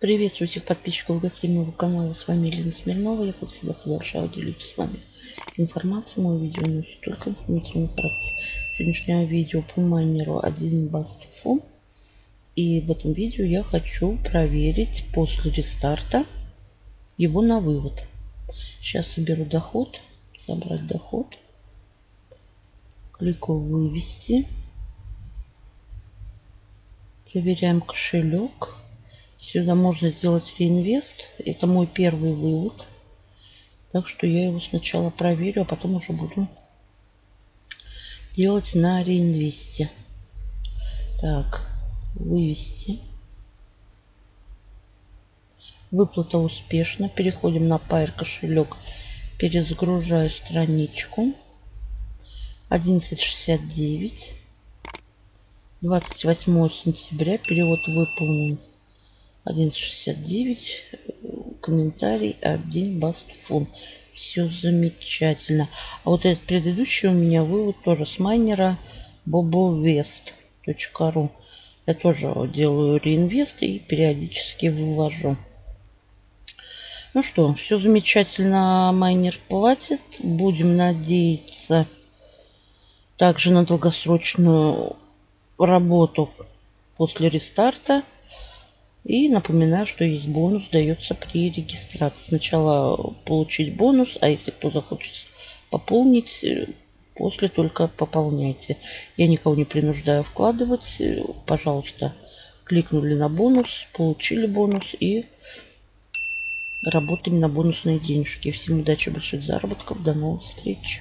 Приветствую всех подписчиков и гостей моего канала. С вами Елена Смирнова. Я, как всегда, продолжаю делиться с вами информацией. Мое видео носит только информационный характер. Сегодняшнее видео по майнеру 1 Bast.fo. И в этом видео я хочу проверить после рестарта его на вывод. Сейчас соберу доход. Собрать доход. Кликаю вывести. Проверяем кошелек. Сюда можно сделать реинвест. Это мой первый вывод. Так что я его сначала проверю, а потом уже буду делать на реинвесте. Так, вывести. Выплата успешна. Переходим на Pair кошелек. Перезагружаю страничку. 1169. 28 сентября. Перевод выполнен. 1169. Комментарий 1 Баскфон. Все замечательно. А вот этот предыдущий у меня вывод тоже с майнера bobovest.ru. Я тоже делаю реинвест и периодически вывожу. Ну что, все замечательно. Майнер платит. Будем надеяться также на долгосрочную работу после рестарта. И напоминаю, что есть бонус, дается при регистрации. Сначала получить бонус, а если кто захочет пополнить, после только пополняйте. Я никого не принуждаю вкладывать. Пожалуйста, кликнули на бонус, получили бонус и работаем на бонусные денежки. Всем удачи, больших заработков. До новых встреч.